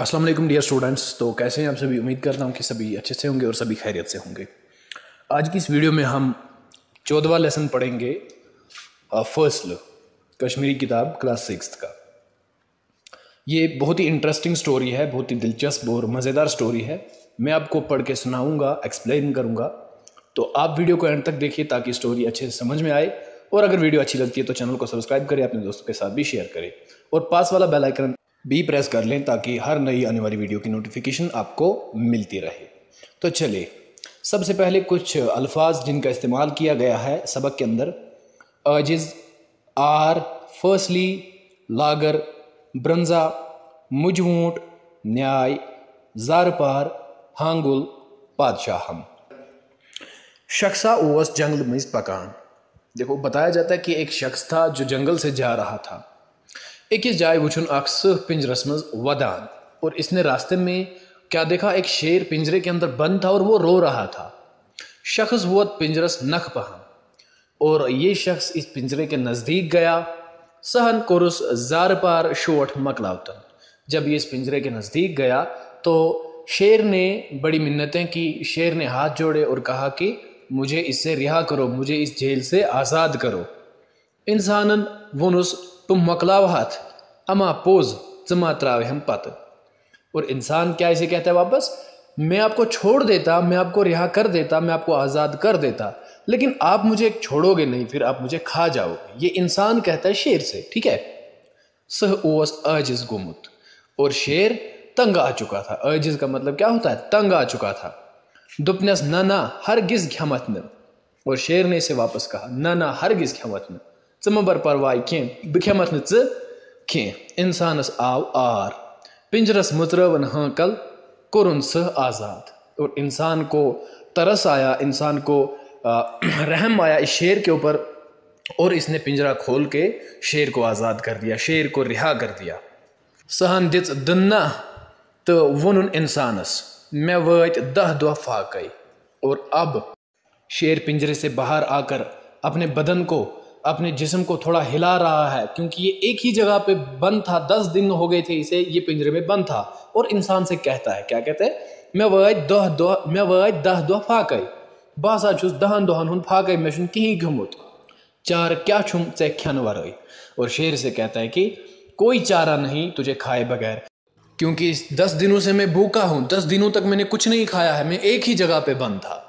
अस्सलाम वालेकुम dear students तो कैसे हैं आप सभी? उम्मीद करता हूँ कि सभी अच्छे से होंगे और सभी खैरियत से होंगे। आज की इस वीडियो में हम चौदहवा लेसन पढ़ेंगे फ़र्स्ट कश्मीरी किताब क्लास सिक्स का। ये बहुत ही इंटरेस्टिंग स्टोरी है, बहुत ही दिलचस्प और मज़ेदार स्टोरी है। मैं आपको पढ़ के सुनाऊँगा एक्सप्लेन करूँगा। तो आप वीडियो को एंड तक देखिए ताकि स्टोरी अच्छे से समझ में आए। और अगर वीडियो अच्छी लगती है तो चैनल को सब्सक्राइब करें, अपने दोस्तों के साथ भी शेयर करें। और पास वाला बेल आइकन भी प्रेस कर लें ताकि हर नई आने वाली वीडियो की नोटिफिकेशन आपको मिलती रहे। तो चलिए, सबसे पहले कुछ अल्फाज जिनका इस्तेमाल किया गया है सबक के अंदर। अजिज, आर, फर्स्टली, लागर, ब्रंजा मुजमूट न्याय, जारपार, हांगुल पादशाहम शख्सा ओवस जंगल में पकान। देखो, बताया जाता है कि एक शख्स था जो जंगल से जा रहा था। अकिस जाय वुन सह पिंजरस मज वदान। और इसने रास्ते में क्या देखा? एक शेर पिंजरे के अंदर बंद था और वो रो रहा था। शख्स वोत पिंजरस नख पहन और ये शख्स इस पिंजरे के नज़दीक गया। सहन कुरुस जार पार शोट मकलावतन। जब ये इस पिंजरे के नज़दीक गया तो शेर ने बड़ी मिन्नतें की। शेर ने हाथ जोड़े और कहा कि, मुझे इससे रिहा करो, मुझे इस जेल से आज़ाद करो। इंसान वनुस तुम मकलाव हाथ अमा पोज, जमा त्रावे हम पत। और इंसान क्या इसे कहता है वापस? मैं आपको छोड़ देता, मैं आपको रिहा कर देता, मैं आपको आज़ाद कर देता, लेकिन आप मुझे छोड़ोगे नहीं, फिर आप मुझे खा जाओगे। ये इंसान कहता है शेर से, ठीक है? सह ओस अजिज गुमुत। और शेर तंग आ चुका था। अजिज का मतलब क्या होता है? तंग आ चुका था। दुपनस न ना हर गिज घमत और शेर ने इसे वापस कहा, न ना हर गिज घमत न बर परवाह कह बह खेमत कह इंसानस आव आर पिंजरस मुतरवन हाकल कुरन सह आज़ाद और इंसान को तरस आया इंसान को रहम आया इस शेर के ऊपर और इसने पिंजरा खोल के शेर को आज़ाद कर दिया शेर को रिहा कर दिया सहन दिच दन्ना तो वनुन इंसानस मैं वत दह दह फाक और अब शेर पिंजरे से बाहर आकर अपने बदन को अपने जिस्म को थोड़ा हिला रहा है, क्योंकि ये एक ही जगह पे बंद था, दस दिन हो गए थे इसे, ये पिंजरे में बंद था। और इंसान से कहता है, क्या कहते हैं? मैं वह दह दह, मैं वह दह दह फाक बसा छुस दहन दहन हूँ फाक मे कहीं घुमुत चार क्या छुम चे खन वर और शेर से कहता है कि, कोई चारा नहीं तुझे खाए बगैर, क्योंकि दस दिनों से मैं भूखा हूँ दस दिनों तक मैंने कुछ नहीं खाया है, मैं एक ही जगह पे बंद था।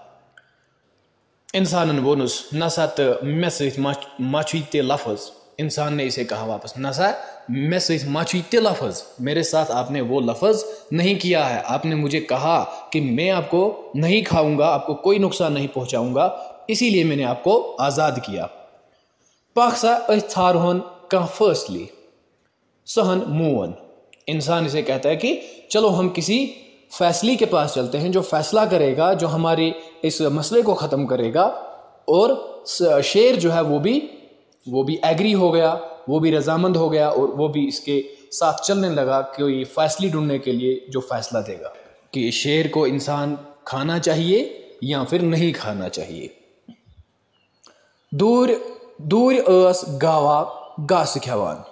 इंसान वोनुस नसा तो मे सचु ते लफज। इंसान ने इसे कहा वापस, नसा मे सचु ते लफज। मेरे साथ आपने वो लफज नहीं किया है। आपने मुझे कहा कि मैं आपको नहीं खाऊँगा, आपको कोई नुकसान नहीं पहुंचाऊँगा। इसीलिए मैंने आपको आज़ाद किया। पाकसा थारहन कह फर्स्टली, सहन मूवन इंसान इसे कहता है कि चलो हम किसी फैसले के पास चलते हैं जो फैसला करेगा, जो हमारे इस मसले को ख़त्म करेगा और शेर जो है वो भी वो भी एग्री हो गया, वो भी रजामंद हो गया और वो भी इसके साथ चलने लगा कोई फैसले ढूँढने के लिए जो फैसला देगा कि शेर को इंसान खाना चाहिए या फिर नहीं खाना चाहिए। दूर दूर अस गावा गास खेवान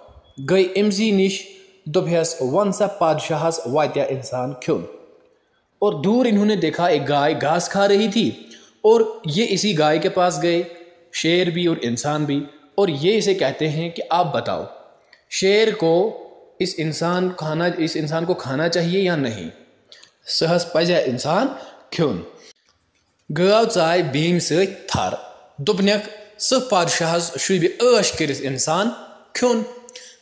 गई एमसी निश दोपहस वन सा पादशाहस वात्या इंसान क्यों और दूर इन्होंने देखा एक गाय घास खा रही थी और ये इसी गाय के पास गए, शेर भी और इंसान भी। और ये इसे कहते हैं कि आप बताओ, शेर को इस इंसान खाना, इस इंसान को खाना चाहिए या नहीं? सहस पज इंसान खुन गाव चाय बीम सर दुपनक सह पादशाह शुब ऐश कर इंसान खुन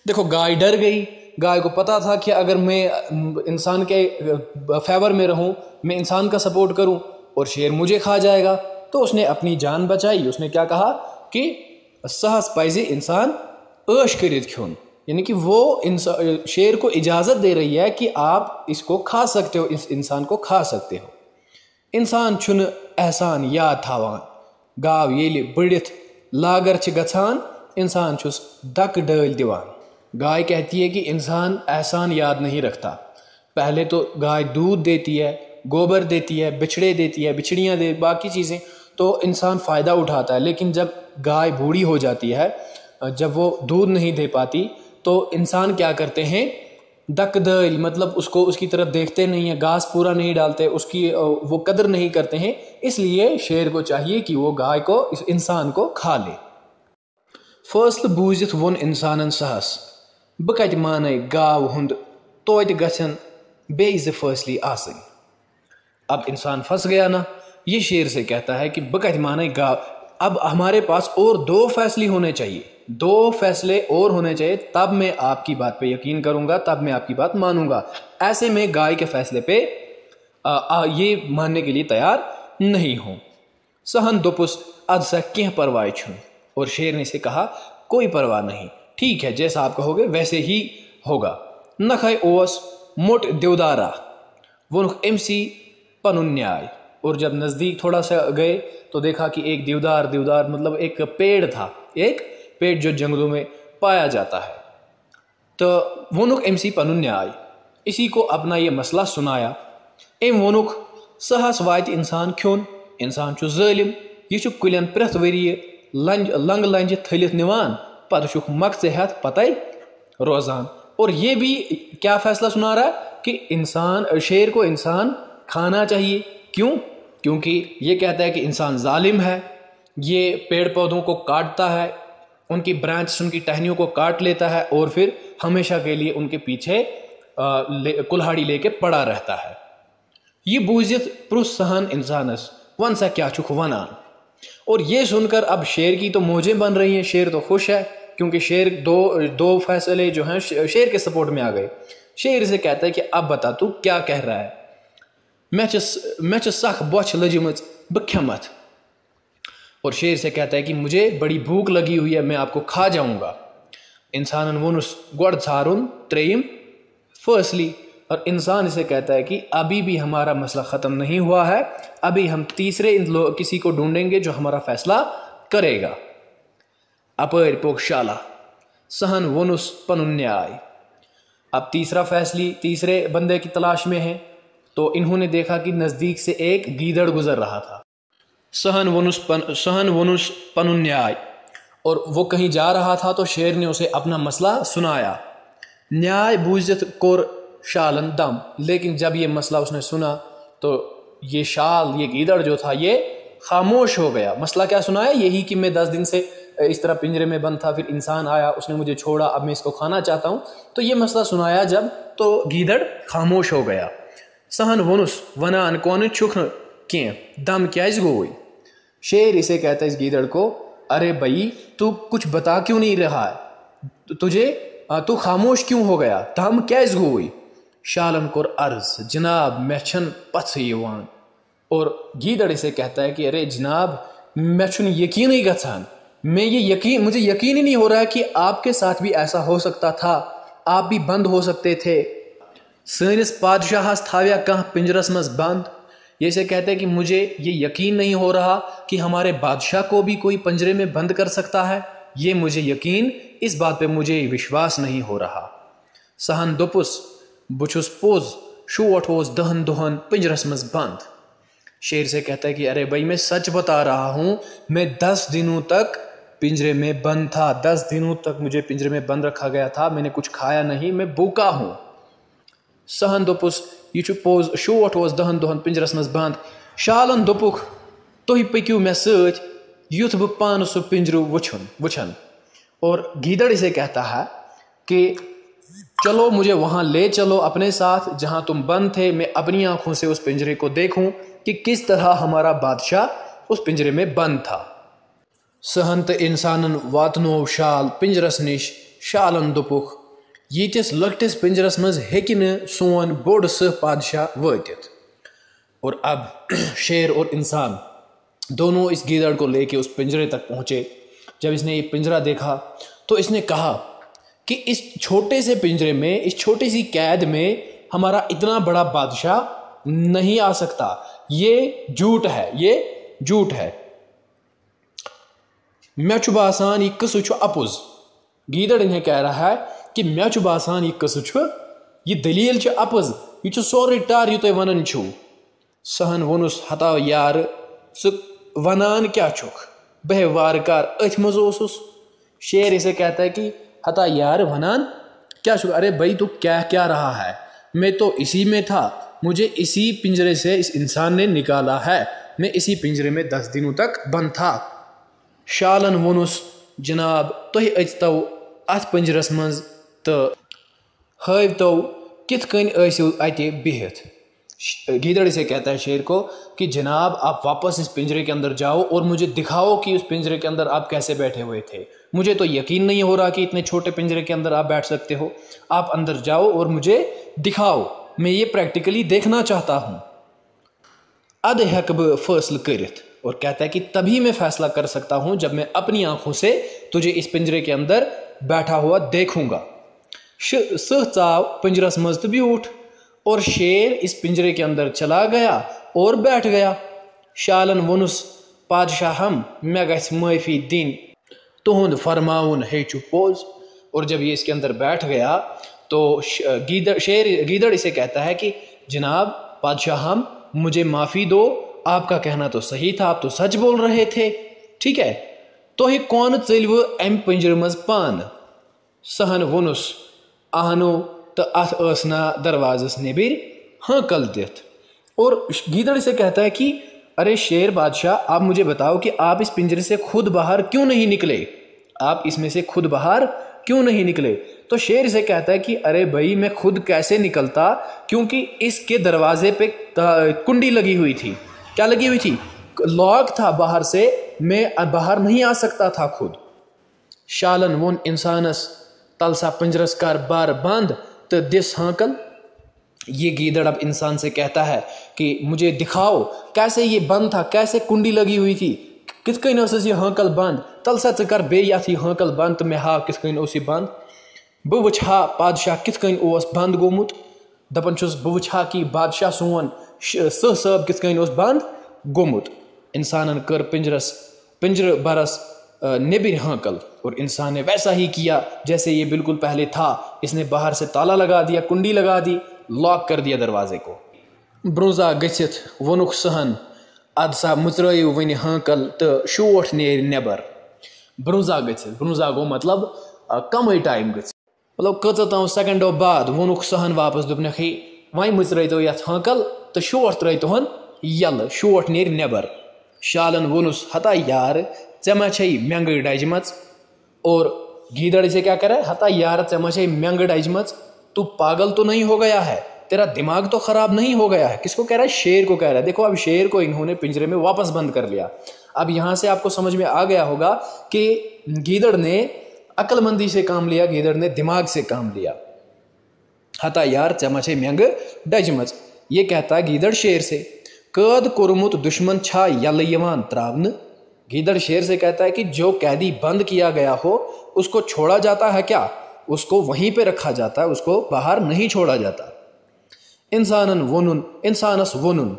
देखो, गाय डर गई गाय को पता था कि अगर मैं इंसान के फेवर में रहूँ, मैं इंसान का सपोर्ट करूँ और शेर मुझे खा जाएगा तो उसने अपनी जान बचाई। उसने क्या कहा कि सहस पाइजे इंसान ऐश कर खून यानी कि वो शेर को इजाज़त दे रही है कि आप इसको खा सकते हो, इस इंसान को खा सकते हो। इंसान छुन एहसान याद थावान। गाव ये बढ़ित लागर गसान इंसान छुस दक डल दिवान। गाय कहती है कि इंसान एहसान याद नहीं रखता। पहले तो गाय दूध देती है, गोबर देती है, बिछड़े देती है, बिछड़ियाँ दे, बाकी चीज़ें तो इंसान फ़ायदा उठाता है। लेकिन जब गाय बूढ़ी हो जाती है, जब वो दूध नहीं दे पाती तो इंसान क्या करते हैं? दक दल मतलब उसको उसकी तरफ़ देखते नहीं है, घास पूरा नहीं डालते, उसकी वो कदर नहीं करते हैं। इसलिए शेर को चाहिए कि वो गाय को, इस इंसान को खा ले। फैसल बूझित वोन इंसान सहस। मान गाव हूँ तोत गन बे फैसली आसन अब इंसान फंस गया ना ये शेर से कहता है कि बह कत मान गाव अब हमारे पास और दो फैसले होने चाहिए दो फैसले और होने चाहिए तब मैं आपकी बात पे यकीन करूँगा तब मैं आपकी बात मानूँगा ऐसे में गाय के फैसले पे ये मानने के लिए तैयार नहीं हूँ सहन दोपुस अद से क्या परवाह छू और शेर ने से कहा कोई परवाह नहीं ठीक है, जैसा आप कहोगे, वैसे ही होगा। नख ओस मोट देवदारा वो एम सी पनुन्याय। और जब नज़दीक थोड़ा सा गए तो देखा कि एक देवदार देवदार मतलब एक पेड़ था, एक पेड़ जो जंगलों में पाया जाता है। तो वोनुक एम सी पन न्याय इसी को अपना ये मसला सुनाया। एम वोनुक सहस वात इंसान खोन इंसान जलिम यह कुलन प्रेथ वरी लंज, लंग लंज थलित निवान। पत मकच हेत पत रोजान। और ये भी क्या फैसला सुना रहा है कि इंसान शेर को इंसान खाना चाहिए। क्यों? क्योंकि ये कहता है कि इंसान जालिम है ये पेड़ पौधों को काटता है उनकी ब्रांच उनकी टहनियों को काट लेता है और फिर हमेशा के लिए उनके पीछे ले, कुल्हाड़ी लेके पड़ा रहता है। ये बूजियत प्रोत्साहन इंसानस वन सा क्या चुख वनान। और ये सुनकर अब शेर की तो मौजें बन रही हैं। शेर तो खुश है, क्योंकि शेर दो दो फैसले जो हैं शेर के सपोर्ट में आ गए। शेर से कहता है कि अब बता, तू क्या कह रहा है? मैं सख बोछ लजिम बखमत और शेर से कहता है कि मुझे बड़ी भूख लगी हुई है, मैं आपको खा जाऊँगा। इंसान वनुस गुड़ छारुन त्रेम फर्स्टली और इंसान इसे कहता है कि अभी भी हमारा मसला ख़त्म नहीं हुआ है, अभी हम तीसरे इन लोग किसी को ढूंढेंगे जो हमारा फैसला करेगा। अपर पोकशाला सहन वनुस पनुन्याय। अब तीसरा फैसली, तीसरे बंदे की तलाश में है तो इन्होंने देखा कि नज़दीक से एक गीदड़ गुजर रहा था। सहन वनुस पन, सहन वनुस पनुन्याय। और वो कहीं जा रहा था तो शेर ने उसे अपना मसला सुनाया। न्याय बूजत कोर शालन दम लेकिन जब ये मसला उसने सुना तो ये शाल, ये गीदड़ जो था, ये खामोश हो गया। मसला क्या सुनाया यही कि मैं दस दिन से इस तरह पिंजरे में बंद था, फिर इंसान आया, उसने मुझे छोड़ा, अब मैं इसको खाना चाहता हूँ। तो ये मसला सुनाया जब तो गीदड़ खामोश हो गया। सहन वनुस वनान कौन छुख क्या दम क्या इस गोई शेर इसे कहता है इस गीदड़ को, अरे भई तू कुछ बता क्यों नहीं रहा है? तुझे तू खामोश क्यों हो गया? दम क्या गोई शालन कोर अर्ज़, जनाब, मैं पथ यवान। और गीदड़ इसे कहता है कि, अरे जनाब, मैं यकीन ही गसान मैं ये यकीन, मुझे यकीन ही नहीं हो रहा है कि आपके साथ भी ऐसा हो सकता था। आप भी बंद हो सकते थे। सनिस पादशाह थाव्या कह पिंजरस मज बंद। ये से कहते हैं कि मुझे ये यकीन नहीं हो रहा कि हमारे बादशाह को भी कोई पंजरे में बंद कर सकता है। ये मुझे यकीन, इस बात पे मुझे विश्वास नहीं हो रहा। सहन दुपुस बुछुस पोज शू अठोस दहन दुहन पिंजरस मज बंद शेर से कहता है कि अरे भाई मैं सच बता रहा हूँ मैं दस दिनों तक पिंजरे में बंद था दस दिनों तक मुझे पिंजरे में बंद रखा गया था मैंने कुछ खाया नहीं मैं भूखा हूँ सहन दोपुस यह पोज शोट दहन दहन पिंजरस मज बंद शालन दोपुख तुह पक्यू मे सुथ बह पान सह पिंजरू वुन और गीदड़ इसे कहता है कि चलो, मुझे वहाँ ले चलो अपने साथ, जहाँ तुम बंद थे। मैं अपनी आँखों से उस पिंजरे को देखूँ कि किस तरह हमारा बादशाह उस पिंजरे में बंद था। सहन तो इंसान वातनो शाल पिंजरस निश शालन दोपुख। यीतिस लकटिस पिंजरस मज हेकि सोन बोड़ सह पादशाह वत और अब शेर और इंसान दोनों इस गीदड़ को लेके उस पिंजरे तक पहुँचे। जब इसने ये पिंजरा देखा तो इसने कहा कि इस छोटे से पिंजरे में, इस छोटी सी कैद में हमारा इतना बड़ा बादशाह नहीं आ सकता। ये झूठ है, ये झूठ है। मे बासान यह कस अपुज। गीदड़ इन्हें कह रहा है कि मे बासान यह कस यह दलील अपज यह सोरे टार यह तुम वन सहन वोनुस हता यार वनान क्या छुख बह वारकार अथ मज शेर इसे कहता है कि हता यार वनान क्या शुक्र अरे भाई तो क्या क्या रहा है? मैं तो इसी में था। मुझे इसी पिंजरे से इस इंसान ने निकाला है। मैं इसी पिंजरे में दस दिनों तक बंद था। शालन वोनुस, जनाब, तुह अचतो अत पिंजरस मज तो हवतो कित कन अत बिहत गीदड़ से कहता है शेर को कि, जनाब, आप वापस इस पिंजरे के अंदर जाओ और मुझे दिखाओ कि उस पिंजरे के अंदर आप कैसे बैठे हुए थे। मुझे तो यकीन नहीं हो रहा कि इतने छोटे पिंजरे के अंदर आप बैठ सकते हो। आप अंदर जाओ और मुझे दिखाओ। मैं ये प्रैक्टिकली देखना चाहता हूँ। अद हकब फैसल करत। और कहता है कि, तभी मैं फैसला कर सकता हूँ जब मैं अपनी आँखों से तुझे इस पिंजरे के अंदर बैठा हुआ देखूँगा। सह चाव पिंजरस मज तो भी उठ। और शेर इस पिंजरे के अंदर चला गया और बैठ गया। शालन वनुस, पादशाह हम मैं गस माफ़ी दिन। तुहद फरमाउन हेचु पोज और जब ये इसके अंदर बैठ गया तो गीदड़ शेर गीदड़ इसे कहता है कि, जनाब, पादशाह हम, मुझे माफ़ी दो। आपका कहना तो सही था, आप तो सच बोल रहे थे। ठीक है? तो ही कौन चलव एम पिंजर मज पान सहन वनुस आहनो तो अतना दरवाजस नबिर हाँ दित और गीदड़ से कहता है कि, अरे शेर बादशाह, आप मुझे बताओ कि आप इस पिंजरे से खुद बाहर क्यों नहीं निकले? आप इसमें से खुद बाहर क्यों नहीं निकले? तो शेर इसे कहता है कि, अरे भाई, मैं खुद कैसे निकलता? क्योंकि इसके दरवाजे पे कुंडी लगी हुई थी। क्या लगी हुई थी? लॉक था बाहर से, मैं बाहर नहीं आ सकता था खुद। शालन वोन इंसानस, तलसा पिंजरस कर बार बंद तो दिस हाकल ये गीदड़ अब इंसान से कहता है कि मुझे दिखाओ, कैसे ये बंद था, कैसे कुंडी लगी हुई थी। कित कन ये हाकल बंद तल सा कर बे ये हाकल बंद तो मे हा कित कन यह बंद बह वुछा बादशाह कित कन बंद गोमुत? दपन बह वुछा कि बादशाह सोन सह सब कित कन बंद गोमुत? इंसान कर पिंजरस, पिंजर बरस नेबिर हाकल। और इंसान ने वैसा ही किया जैसे ये बिल्कुल पहले था। इसने बाहर से ताला लगा दिया, कुंडी लगा दी, लॉक कर दिया दरवाजे को। ब्रोजा गसित वनुख सहन अद सा मुचरयु वन हाकल तो शोठ नेर नबर। ब्रोजा गसित, ब्रोजा गो मतलब कम टाइम ग मतलब कत तम सेकंडो बाद वनुख सहन वापस दोपन वह मुचर तो ये हाकल तो शोट त्र तुहन यल शोट नेर नबर। शालन वनुस हता यार चे मा मेंग डजम और गीदड़ से क्या करे? हता यार चे मा मेंग डजम तू पागल तो नहीं हो गया है, तेरा दिमाग तो खराब नहीं हो गया है। किसको कह रहा है? शेर को कह रहा है। देखो, अब शेर को इन्होंने पिंजरे में वापस बंद कर लिया। अब यहाँ से आपको समझ में आ गया होगा कि गीदड़ ने अक्लमंदी से काम लिया, गीदड़ ने दिमाग से काम लिया। हता यार चमचे म्यंग डजमच ये कहता है गीदड़ शेर से, कद कुरमुत दुश्मन छा यल त्रावन गीदड़ शेर से कहता है कि जो कैदी बंद किया गया हो, उसको छोड़ा जाता है क्या? उसको वहीं पे रखा जाता है, उसको बाहर नहीं छोड़ा जाता। इंसान वनुन, इंसानस वनुन,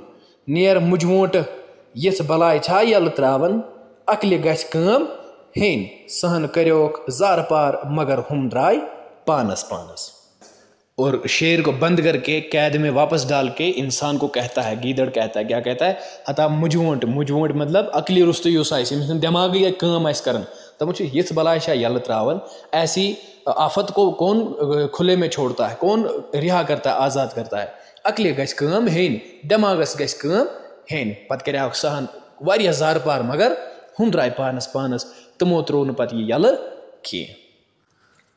नियर मुजवोट यस बलाय छा यल त्रावन, अकल गम हेन सहन करोक जार पार मगर हम द्राय पानस पानस। और शेर को बंद करके, कैद में वापस डाल के इंसान को कहता है, गीदड़ कहता है। क्या कहता है? हता मुजवोट मुजवोट मतलब अकली रुस्त दिमाग काम कर तब ये बलाय शाह यल त्रावन ऐसी आफत को कौन खुले में छोड़ता है? कौन रिहा करता है? आज़ाद करता है। अकल गम हेन, दिमागस गम हेन। पत कर सहन वह जार पार मगर हम द्राय पानस पानस, तमो त्रो पे यह यल कह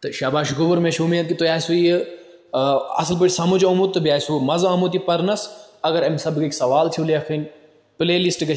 तो शाबाश गोबर मे उम्मीद कि तुम आसो यह असल पे समझ आमुत तो बह मज़ आमुत यह पर्नस। अगर अम सबक सवाल लेखन प्ले लिस्ट ग